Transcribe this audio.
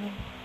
Mm-hmm.